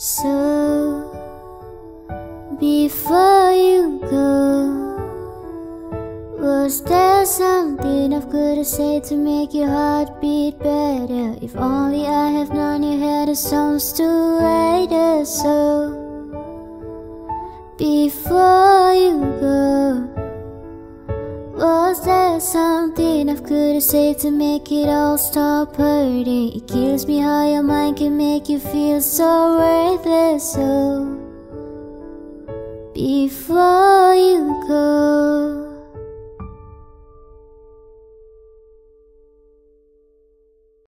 So, before you go, was there something I could have said to make your heart beat better? If only I have known you had the stones to write a so. Before you go, was there something I could have said to make it all stop hurting? It kills me how your mind can make you feel so worthless. So, before you.